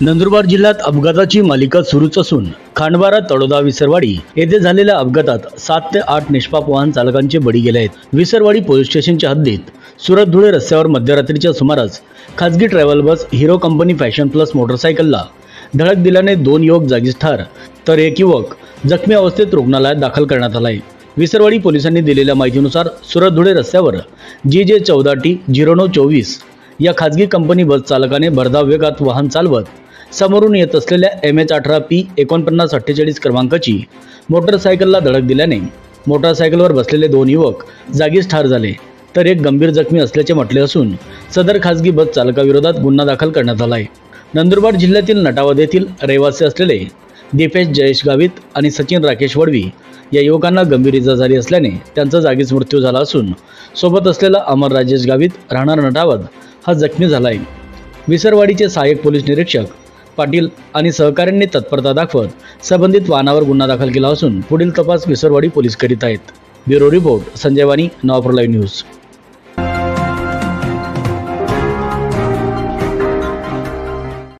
नंदुरबार जिल्ह्यात अपघाताची मालिका सुरूच असून खांडबारा तळोदा विसरवाडी येथे झालेल्या अपघातात सात ते आठ निष्पाप वाहन चालकांचे बळी गेले आहेत. विसरवाडी पोलीस स्टेशनच्या हद्दीत सुरत धुळे रस्त्यावर मध्यरात्रीच्या सुमारास खाजगी travel bus Hero company fashion plus मोटरसायकलला धडक दिल्याने दोन युवक जागीच ठार तर एक युवक जखमी अवस्थेत रुग्णालयात दाखल करण्यात आला आहे विसरवाडी पोलिसांनी दिलेल्या माहितीनुसार सुरत धुळे रस्त्यावर जी जे चौदा टी झिरो नऊ चोवीस या खाजगी कंपनी बस चालकाने भरधाव वेगात वाहन चालवत समोरून येत असलेल्या एम एच अठरा पी एकोणपन्नास अठ्ठेचाळीस क्रमांकाची मोटरसायकलला धडक दिल्याने मोटरसायकलवर बसलेले दोन युवक जागीच ठार झाले. तर एक गंभीर जखमी असल्याचे म्हटले असून सदर खाजगी बस चालकाविरोधात गुन्हा दाखल करण्यात आला आहे नंदुरबार जिल्ह्यातील नटावद येथील रहिवासी असलेले दीपेश जयेश गावित आणि सचिन राकेश वडवी या युवकांना गंभीर इजा झाली असल्याने त्यांचा जागीच मृत्यू झाला असून सोबत असलेला अमर राजेश गावित राहणार नटावद हा जखमी झाला आहे विसरवाडीचे सहाय्यक पोलीस निरीक्षक पाटील आणि सहकाऱ्यांनी तत्परता दाखवत संबंधित वाहनावर गुन्हा दाखल केला असून पुढील तपास विसरवाडी पोलीस करीत आहेत. Bureau report Sanjay Vani Navapur live news.